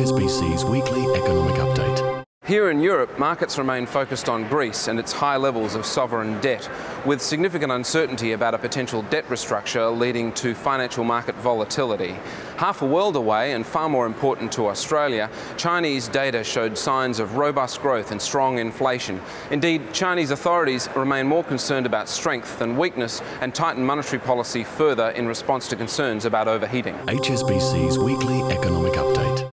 HSBC's weekly economic update. Here in Europe, markets remain focused on Greece and its high levels of sovereign debt, with significant uncertainty about a potential debt restructure leading to financial market volatility. Half a world away, and far more important to Australia, Chinese data showed signs of robust growth and strong inflation. Indeed, Chinese authorities remain more concerned about strength than weakness and tighten monetary policy further in response to concerns about overheating. HSBC's weekly economic update.